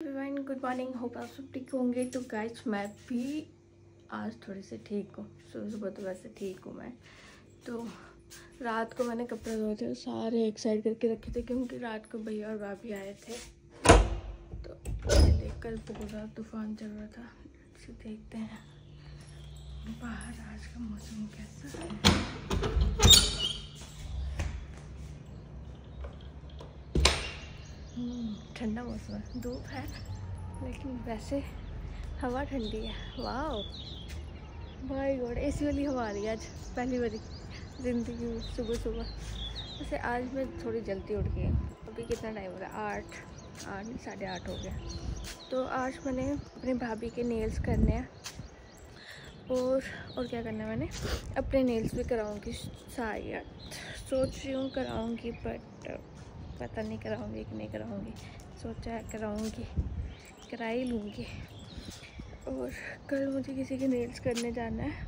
Good morning. Hope आप सब ठीक होंगे। तो गाइज़ मैं भी आज थोड़ी सी ठीक हूँ। सुबह सुबह तो वैसे ठीक हूँ मैं। तो रात को मैंने कपड़े धोए थे सारे एक साइड करके रखे थे क्योंकि रात को भैया और भाभी आए थे। तो बहुत ज़्यादा तूफ़ान चल रहा था। इसे देखते हैं। बाहर आज का मौसम कैसा है। ठंडा मौसम है। धूप है, लेकिन वैसे हवा ठंडी है। वाह भाई गॉड एसी वाली हवा आ रही है आज, पहली बारी ज़िंदगी में सुबह सुबह वैसे आज मैं थोड़ी जल्दी उठ गई। अभी कितना टाइम हो गया आठ आठ नहीं, साढ़े आठ हो गया। तो आज मैंने अपने भाभी के नेल्स करने हैं। और और क्या करना है मैंने? अपने नेल्स भी कराऊँगी शायद सोच रही हूँ कराऊँगी बट पता नहीं कराऊँगी कि नहीं कराऊँगी। सोचा कराऊँगी, करा ही लूँगी। और कल मुझे किसी के नेल्स करने जाना है।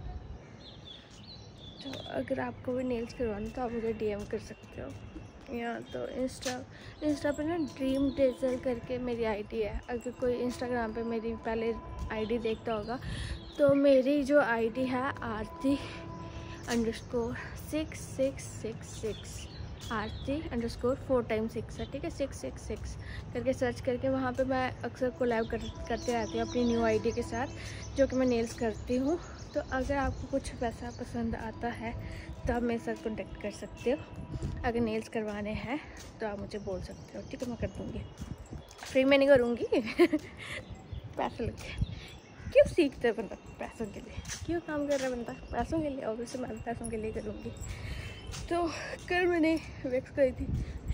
तो अगर आपको भी नेल्स करवाना तो आप मुझे डीएम कर सकते हो। या तो इंस्टा इंस्टा पर ना ड्रीम डेजल करके मेरी आईडी है। अगर कोई इंस्टाग्राम पे मेरी पहले आईडी देखता होगा तो मेरी जो आईडी है Aarti underscore six six six six Aarti underscore four time six है, ठीक है? सिक्स सिक्स सिक्स करके सर्च करके वहाँ पे मैं अक्सर कोलैब कर, करते रहती हूँ अपनी न्यू आईडी के साथ, जो कि मैं नेल्स करती हूँ। तो अगर आपको कुछ पैसा पसंद आता है तो आप मेरे साथ कॉन्टेक्ट कर सकते हो। अगर नेल्स करवाने हैं तो आप मुझे बोल सकते हो, ठीक है? मैं कर दूँगी। फ्री में नहीं करूँगी। पैसे लगे क्यों सीखते बंदा पैसों के लिए? क्यों काम कर रहा है बंदा? पैसों के लिए ऑब्वियसली मैं पैसों के लिए करूँगी। तो कल मैंने वैक्स करी थी।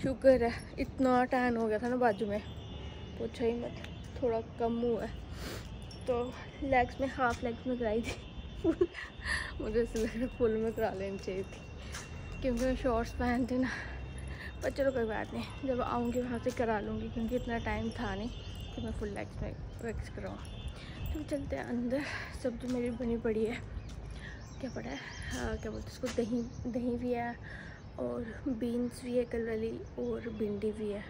शुगर है। इतना टैन हो गया था ना बाजू में। पूछा ही मत। थोड़ा कम हुआ है। तो लेग्स में हाफ़ लेग्स में कराई थी। मुझे ऐसे लग रहा फुल में करा लेनी चाहिए थी। क्योंकि मैं शॉर्ट्स पहनती ना। पर चलो कोई बात नहीं। जब आऊँगी वहाँ से करा लूँगी, क्योंकि इतना टाइम था नहीं कि मैं फुल लेग्स में वैक्स कराऊँ। तो चलते हैं अंदर। सब्ज़ी मेरी बनी पड़ी है। क्या पड़ा है? हाँ क्या बोलते हैं उसको? दही दही भी है और बीन्स भी है कल वाली और भिंडी भी है।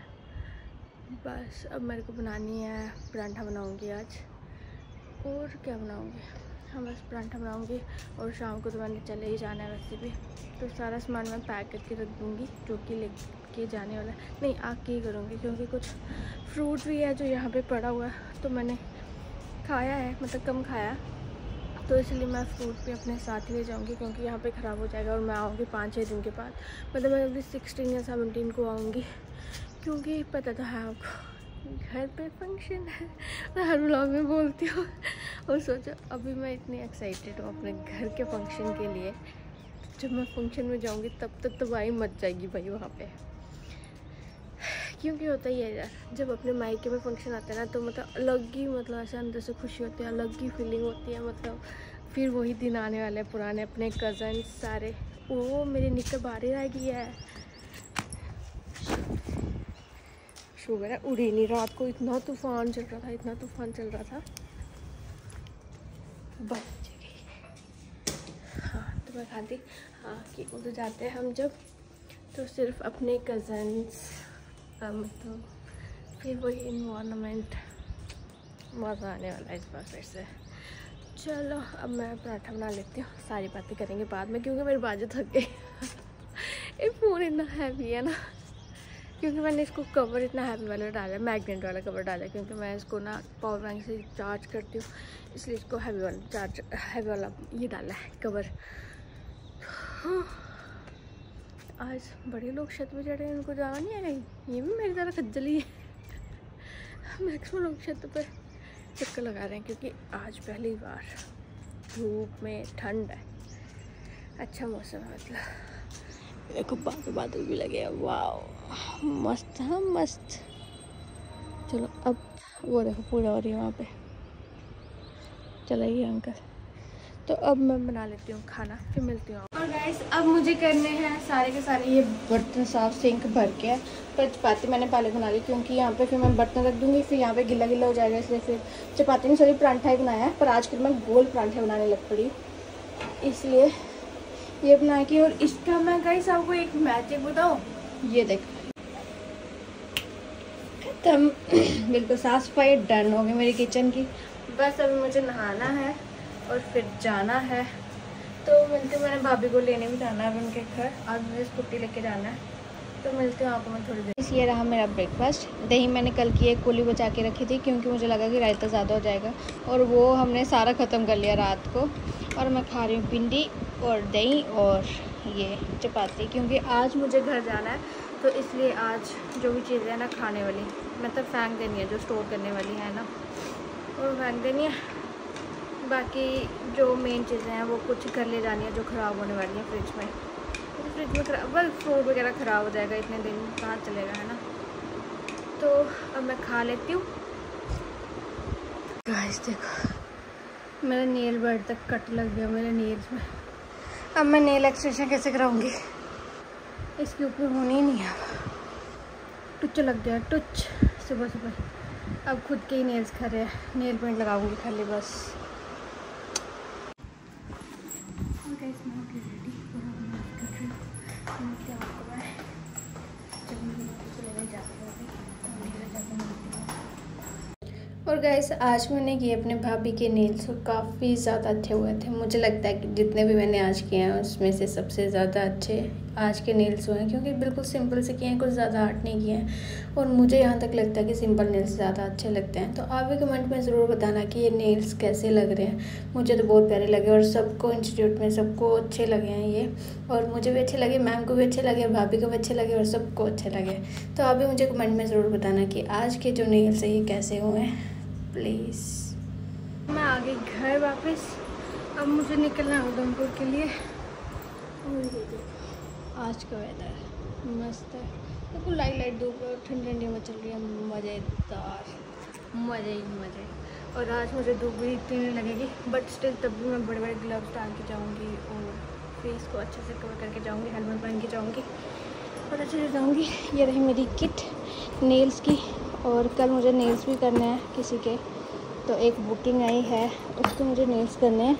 बस, अब मेरे को बनानी है परांठा बनाऊँगी आज। और क्या बनाऊँगी? हाँ बस परांठा बनाऊँगी और शाम को तो मैंने चले ही जाना है वैसे भी। तो सारा सामान मैं पैक करके रख दूँगी, जो कि ले के जाने वाला है। नहीं आके ही करूँगी, क्योंकि कुछ फ्रूट भी है जो यहाँ पे पड़ा हुआ है। तो मैंने खाया है मतलब कम खाया तो इसलिए मैं फ्रूट भी अपने साथ ले जाऊँगी क्योंकि यहाँ पे ख़राब हो जाएगा और मैं आऊँगी पाँच छः दिन के बाद। मतलब मैं अभी सिक्सटीन या सेवनटीन को आऊँगी, क्योंकि पता तो है आपको घर पे फ़ंक्शन है। मैं हर ब्लॉग में बोलती हूँ। और सोचो, अभी मैं इतनी एक्साइटेड हूँ अपने घर के फ़ंक्शन के लिए। जब मैं फ़ंक्शन में जाऊँगी, तब तक तो भाई मच जाएगी भाई वहाँ पे। क्योंकि होता ही है यार? जब अपने मायके में फ़ंक्शन आता है ना तो मतलब अलग ही मतलब ऐसे अंदर से खुशी होती है, अलग ही फीलिंग होती है मतलब फिर वही दिन आने वाले हैं पुराने अपने कज़न सारे। वो मेरी निकर बाहर रह गई है। शुगर है, उड़ी नहीं रात को, इतना तूफ़ान चल रहा था, इतना तूफ़ान चल रहा था। गई हाँ तो मैं खाती। हाँ कि उधर जाते हैं हम जब तो सिर्फ़ अपने कज़न्स मतलब फिर वही इन्वामेंट मज़ा आने वाला है इस बार फिर से। चलो, अब मैं पराठा बना लेती हूँ, सारी बातें करेंगे बाद में, क्योंकि मेरी बाजू थक गई। ये फ़ोन इतना हैवी है ना। क्योंकि मैंने इसको कवर इतना हैवी वाला डाला है मैगनेट वाला कवर डाला, क्योंकि मैं इसको ना पावर बैंक से चार्ज करती हूँ, इसलिए इसको हैवी वाला चार्ज हैवी वाला ये डाला है कवर आज बड़े लोग छत पे चढ़े उनको जाना नहीं है कहीं? ये भी मेरी तरह खज्जली है। मैक्सिमम लोग छत पर चक्कर लगा रहे हैं? क्योंकि आज पहली बार धूप में ठंड है। अच्छा मौसम है मतलब। देखो बादल बादल भी लगे हैं। वाह मस्त है, मस्त। चलो, अब वो देखो पूरा हो रही है वहाँ पे। चलाइए अंकल। तो अब मैं बना लेती हूँ खाना, फिर मिलती हूँ और गाइस अब मुझे करने हैं सारे के सारे ये बर्तन साफ़ सिंक भर के। पर चपाती मैंने पहले बना ली क्योंकि यहाँ पे फिर मैं बर्तन रख दूँगी, फिर यहाँ पे गिला गिला हो जाएगा, इसलिए फिर चपाती नहीं सॉरी परांठा ही बनाया है, पर आज फिर मैं गोल परांठे बनाने लग पड़ी। इसलिए ये बना के और इसका मैं गाइस आपको एक मैजिक बताऊँ? ये देख। खत्म। बिल्कुल साफ़ सफ़ाई डन हो गई मेरी किचन की। बस अभी मुझे नहाना है। और फिर जाना है। तो मिलते मैंने भाभी को लेने भी जाना है उनके घर। आज मुझे स्कूटी लेके जाना है। तो मिलते हैं आपको मैं थोड़ी देर। ये रहा मेरा ब्रेकफास्ट दही मैंने कल की एक कोली बचा के रखी थी क्योंकि मुझे लगा कि रायता ज़्यादा हो जाएगा। और वो हमने सारा ख़त्म कर लिया रात को। और मैं खा रही हूँ भिंडी और दही और ये चपाती क्योंकि आज मुझे घर जाना है। तो इसलिए आज जो भी चीज़ें हैं ना खाने वाली मतलब फेंक देनी है, जो स्टोर करने वाली है ना। वो फेंक देनी है। बाकी जो मेन चीज़ें हैं, वो कुछ घर ले जानी है जो ख़राब होने वाली हैं फ्रिज में। फ्रिज में खराब बस फ्रूट वगैरह ख़राब हो जाएगा इतने दिन कहाँ चलेगा, है ना? तो अब मैं खा लेती हूँ। गाइस देखो, मेरे नेल बर्ड तक कट लग गया मेरे नेल्स में। अब मैं नेल एक्सटेंशन कैसे कराऊँगी? इसके ऊपर होनी ही नहीं है टुच लग गया टुच सुबह सुबह अब खुद के ही नेल्स खरे हैं। नेल पेंट लगाऊँगी खाली बस। गैस आज मैंने किए अपने भाभी के नेल्स और काफ़ी ज़्यादा अच्छे हुए थे। मुझे लगता है कि जितने भी मैंने आज किए हैं, उसमें से सबसे ज़्यादा अच्छे आज के नेल्स हुए हैं, क्योंकि बिल्कुल सिंपल से किए हैं, कुछ ज़्यादा आर्ट नहीं किए हैं। और मुझे यहाँ तक लगता है कि सिंपल नेल्स ज़्यादा अच्छे लगते हैं। तो आप भी कमेंट में ज़रूर बताना कि ये नेल्स कैसे लग रहे हैं। मुझे तो बहुत प्यारे लगे और सबको इंस्टीट्यूट में सबको अच्छे लगे हैं ये। और मुझे भी अच्छे लगे मैम को भी अच्छे लगे, भाभी को भी अच्छे लगे और सबको अच्छे लगे। तो आप भी मुझे कमेंट में ज़रूर बताना कि आज के जो नेल्स है, ये कैसे हुए हैं। प्लीज़। मैं आ गई घर वापस। अब मुझे निकलना है उधमपुर के लिए। आज का वेदर मस्त है। बिल्कुल लाइट लाइट धूप ठंडी ठंडी में चल रही है। मज़ेदार, मज़े ही मज़े। और आज मुझे धूप भी इतनी नहीं लगेगी बट स्टिल तब भी मैं बड़े बड़े ग्लव्स डाल के जाऊँगी और फेस को अच्छे से कवर करके जाऊँगी हेलमेट पहन के जाऊँगी। और अच्छे से जाऊँगी। ये रही मेरी किट नेल्स की। और कल मुझे नेल्स भी करने हैं किसी के। तो एक बुकिंग आई है, उसके मुझे नेल्स करने हैं।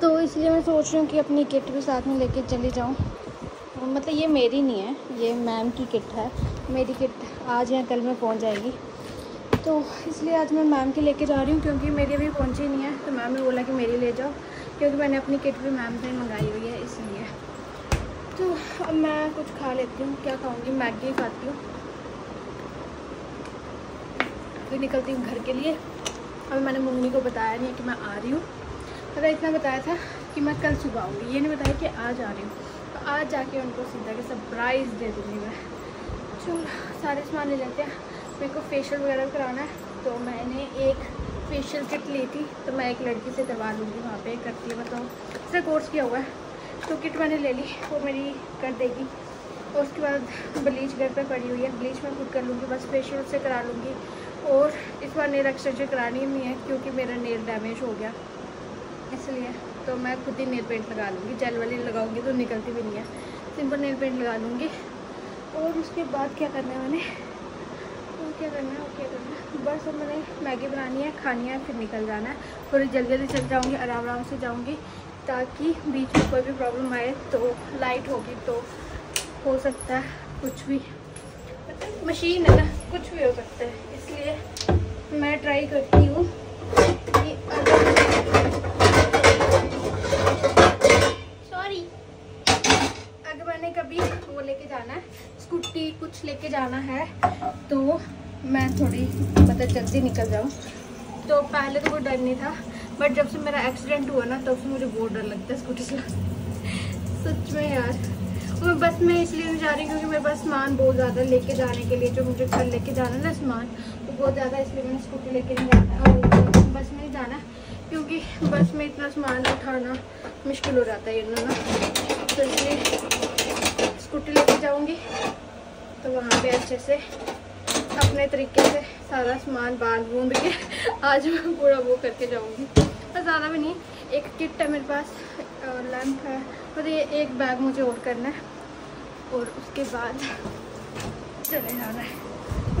तो इसलिए मैं सोच रही हूँ कि अपनी किट भी साथ में लेके चली जाऊँ। मतलब ये मेरी नहीं है, ये मैम की किट है। मेरी किट आज या कल में पहुँच जाएगी। तो इसलिए आज मैं मैम की लेके जा रही हूँ क्योंकि मेरी अभी पहुँची नहीं है। तो मैम ने बोला कि मेरी ले जाओ, क्योंकि मैंने अपनी किट भी मैम से मंगाई हुई है, इसलिए। तो अब मैं कुछ खा लेती हूँ, क्या खाऊँगी? मैगी खाती हूँ। फिर निकलती हूँ घर के लिए। अभी मैंने मम्मी को बताया नहीं कि मैं आ रही हूँ। पता इतना बताया था कि मैं कल सुबह आऊँगी। ये नहीं बताया कि आज आ रही हूँ। तो आज जाके उनको सीधा के सरप्राइज़ दे दूँगी मैं। चलो, सारे सामान ले लेते हैं। मेरे को फेशियल वगैरह कराना है। तो मैंने एक फेशियल किट ली थी। तो मैं एक लड़की से करवा लूँगी वहाँ पे। करती है बताओ उसने कोर्स किया हुआ है। तो किट मैंने ले ली। वो मेरी कर देगी। और उसके बाद ब्लीच घर पर पड़ी हुई है। ब्लीच मैं खुद कर लूँगी। बस फेशियल से करा लूँगी। और इस बार नेल एक्सटेंशन करानी नहीं है, क्योंकि मेरा नेल डैमेज हो गया। इसलिए तो मैं खुद ही नेल पेंट लगा लूँगी। जेल वाली लगाऊँगी तो निकलती भी नहीं है। सिंपल नेल पेंट लगा लूँगी। और उसके बाद क्या करना है मैंने? और क्या करना है, और क्या करना है? बस अब मैंने मैगी बनानी है, खानी है, फिर निकल जाना है। थोड़ी जल्दी जल्दी चल जाऊँगी, आराम आराम से जाऊँगी, ताकि बीच में कोई भी प्रॉब्लम आए तो लाइट होगी तो हो सकता है कुछ भी। मशीन है ना, कुछ भी हो सकता है। मैं ट्राई करती हूँ। कि सॉरी अगर मैंने कभी वो लेके जाना है, स्कूटी कुछ लेके जाना है तो मैं थोड़ी मतलब जल्दी निकल जाऊँ। तो पहले तो कोई डर नहीं था बट जब से मेरा एक्सीडेंट हुआ ना, तब तो से मुझे बहुत डर लगता है स्कूटी से सच में यार। मैं बस में इसलिए नहीं जा रही क्योंकि मेरे पास सामान बहुत ज़्यादा लेके जाने के लिए, जो मुझे कल लेके जाना ना सामान बहुत ज़्यादा इसलिए मैंने स्कूटी लेके नहीं जाना और बस में ही जाना, क्योंकि बस में इतना सामान उठाना मुश्किल हो जाता है ये ना। तो इसलिए स्कूटी लेके जाऊँगी तो वहाँ पे अच्छे से अपने तरीके से सारा सामान बाँध बूंद के आज मैं पूरा वो करके जाऊँगी। और ज़्यादा भी नहीं, एक किट है मेरे पास लैम्प है, और ये एक बैग मुझे और करना है, और उसके बाद चले जाना है।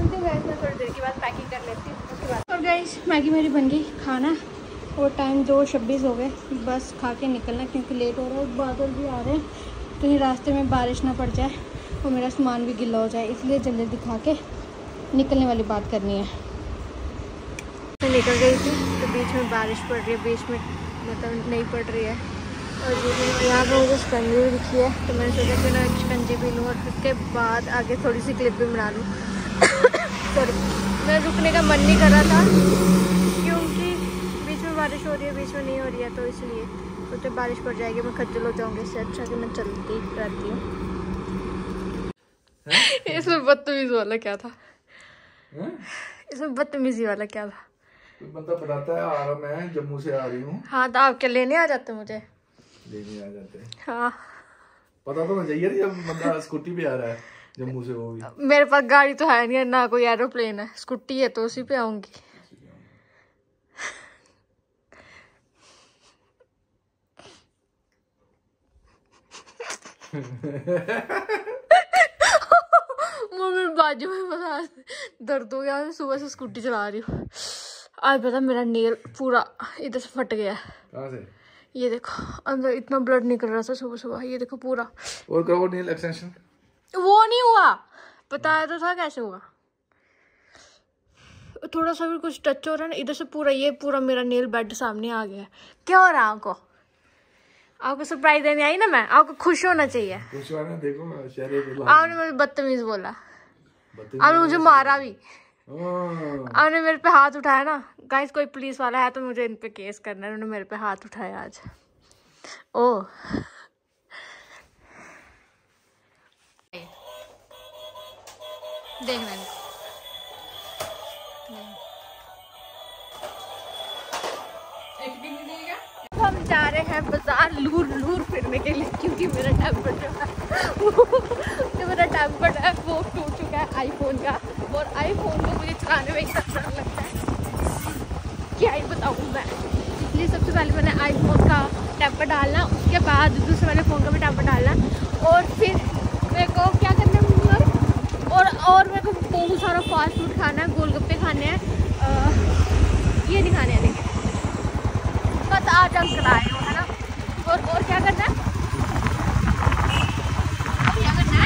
तो गैस मैं थोड़ी देर के बाद पैकिंग कर लेती हूँ उसके बाद। और गैस मैगी मेरी बन गई खाना। और टाइम दो छब्बीस हो गए बस खा के निकलना क्योंकि लेट हो रहा है बादल भी आ रहे हैं कहीं रास्ते में बारिश ना पड़ जाए और मेरा सामान भी गिला हो जाए इसलिए जल्दी जल्दी खा के निकलने वाली बात करनी है। मैं निकल गई थी तो बीच में बारिश पड़ रही है बीच में मतलब नहीं पड़ रही है। और यहाँ पर मुझे शिकंजी भी दिखी है तो मैंने सोचा कि मैं शिकंजी भी लूँ और उसके बाद आगे थोड़ी सी क्लिप भी बना लूँ। सॉरी मैं रुकने का मन नहीं कर रहा था क्योंकि बीच में बारिश हो रही है बीच में नहीं हो रही है तो इसलिए तो बारिश पड़ जाएगी मैं खज्जल हो जाऊँगी इससे अच्छा कि मैं चलती रहती हूँ। इसमें बदतमीज वाला क्या था? इसमें बदतमीजी वाला क्या था? बंदा बताता है आ रहा मैं जम्मू से आ रही हूँ। हाँ तो आप क्या लेने आ जाते मुझे? लेने आ जाते हाँ। पता तो चाहिए ना जब बंदा स्कूटी पे आ रहा है। जम्मू से वो भी। मेरे पास गाड़ी तो है नहीं ना कोई एरोप्लेन है। स्कूटी है तो उसी पे आऊँगी। बाजू में पता दर्द हो गया सुबह से स्कूटी चला रही हूँ। आज पता मेरा नेल पूरा इधर से फट गया कहाँ से? ये देखो अंदर इतना ब्लड निकल रहा था सुबह सुबह ये देखो पूरा। और करो नील एक्सटेंशन वो नहीं हुआ। बताया तो था कैसे हुआ? थोड़ा सा भी कुछ टच हो रहा है ना इधर से पूरा ये पूरा मेरा नेल बेड सामने आ गया है। क्या हो रहा है आपको? आपको सरप्राइज़ देने आई ना मैं? आपको खुश होना चाहिए। खुश होना देखो आपने मुझे बदतमीज बोला। आपने मुझे मारा भी। हाँ। आपने मेरे पे हाथ उठाया ना। गाइस कोई पुलिस वाला है तो मुझे इन पे केस करना है। उन्होंने मेरे पे हाथ उठाया आज। ओ। देखना हम जा रहे हैं बाज़ार लूर लूर फिरने के लिए, क्योंकि मेरा टेम्पर जो है, जो मेरा टेम्पर है, वो टूट चुका है आईफोन का, और आईफोन को मुझे चलाने में इतना डर लगता है। क्या ही बताऊँ मैं। इसलिए सबसे पहले मैंने आईफोन का टेम्पर डालना, उसके बाद दूसरे वाले फ़ोन का भी टेम्पर डालना, और फिर मेरे को क्या करना है मतलब और और मेरे को बहुत सारा फास्ट फ़ूड खाना है गोलगप्पे खाने हैं ये नहीं खाने हैं लेकिन हम चलाए हो, है ना? और और क्या करना है? क्या करना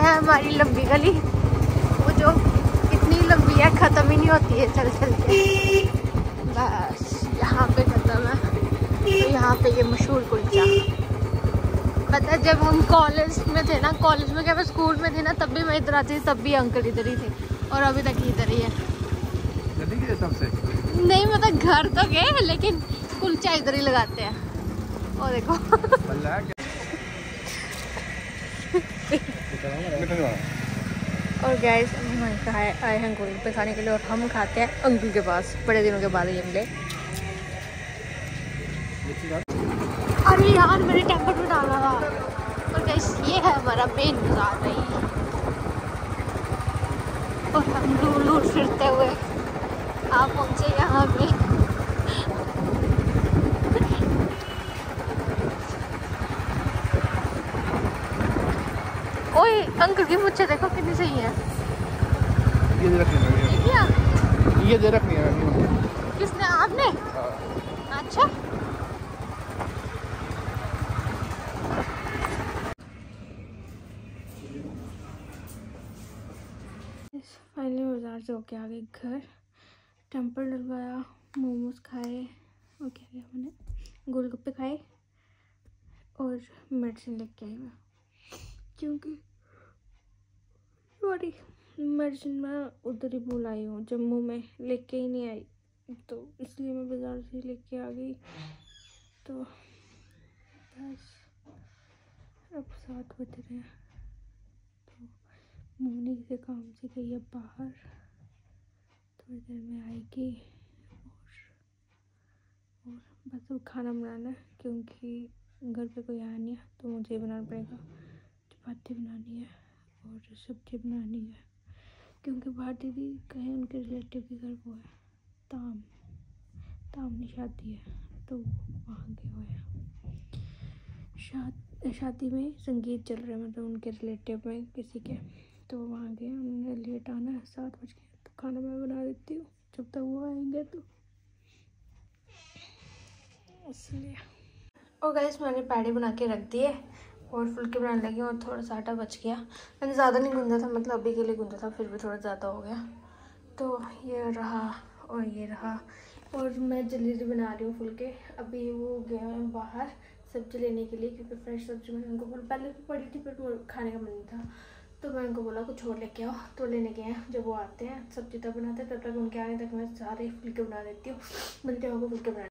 हमारी लंबी गली। वो जो इतनी लंबी है, ख़त्म ही नहीं होती है, चल चल के। बस यहाँ पे खत्म है। तो यहाँ पे ये मशहूर कुलचा। पता है जब हम कॉलेज में थे ना कॉलेज में क्या मैं स्कूल में थी ना तब भी मैं इधर आती थी तब भी अंकल इधर ही थे। और अभी तक इधर ही है। तब से? नहीं मतलब घर तो गए लेकिन कुलचा इधर ही लगाते हैं। और देखो। और गैस हम आए आए हैं गोलगप्पे खाने के लिए और हम खाते हैं अंकल के पास। बड़े दिनों के बाद ये मिले। अरे यार मेरे टेम्पर में डाला था। और गैस ये है हमारा मेन बाज़ार नहीं और हम लूर लूर फिरते हुए आप पहुँचे यहाँ पे। ओए अंकल की मुझे देखो कितनी सही है। ये दे रखनी है क्या ये दे रखनी है किसने आपने? अच्छा। फाइनली बाज़ार से होके आ गए घर। टेम्पर डलवाया मोमोज खाए और क्या किया मैंने? गोलगप्पे खाए और मेडिसिन लेके आई मैं। क्योंकि सॉरी मेडिसिन मैं उधर ही भूल आई हूँ, जम्मू में लेके ही नहीं आई। तो इसलिए मैं बाज़ार से लेके आ गई। तो बस, अब सात बज रहे हैं। तो मोनी से काम से गई है बाहर। थोड़ी देर में आएगी और और बस अब खाना बनाना है, क्योंकि घर पे कोई आया नहीं है तो मुझे बनाना पड़ेगा। चपाती बनानी है। और सब्ज़ी बनानी है। क्योंकि बाहर दीदी कहीं उनके रिलेटिव के घर वो है। ताम ताम की शादी है। तो वहाँ गए हुए हैं। शाद, शादी में संगीत चल रहा है मतलब उनके रिलेटिव में किसी के। तो वहाँ गए, उन्होंने लेट आना है, सात बज के तो खाना मैं बना देती हूँ। जब तक वो आएँगे तो। इसलिए और गैस मैंने पैडी बना के रख दिए और फुलके बनाने लगी और थोड़ा सा आटा बच गया। मैंने ज़्यादा नहीं गूंदा था मतलब अभी के लिए गूंदा था, फिर भी थोड़ा ज़्यादा हो गया। तो ये रहा और ये रहा। और मैं जल्दी बना रही हूँ फुलके अभी वो गया है बाहर सब्ज़ी लेने के लिए, क्योंकि फ्रेश सब्ज़ी मैंने उनको बोला, पहले तो पड़ी थी, पर खाने का मन नहीं था। तो मैं उनको बोला, कुछ और लेके आओ। तो लेने गए हैं, जब वो आते हैं, सब्ज़ी तब बनाते हैं, तब तक उनके आने तक मैं सारे फुलके बना देती हूँ। मिलते हैं उनको फुलके बना